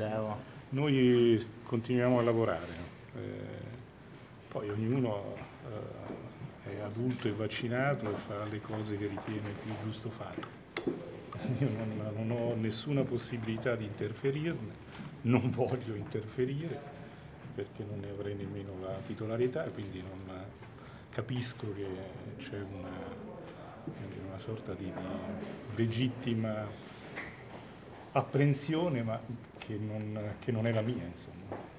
rilievo? Noi continuiamo a lavorare, eh, poi ognuno eh, è adulto e vaccinato e fa le cose che ritiene più giusto fare. Io non, non ho nessuna possibilità di interferirne, non voglio interferire perché non ne avrei nemmeno la titolarità, quindi non capisco che c'è una, una sorta di, di legittima apprensione, ma che non, che non, è la mia, insomma.